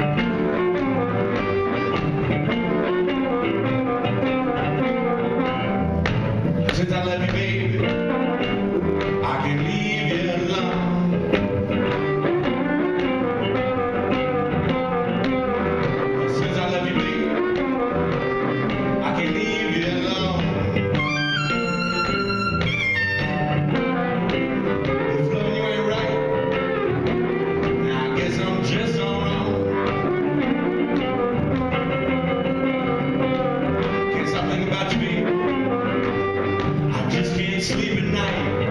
Bye. sleep at night.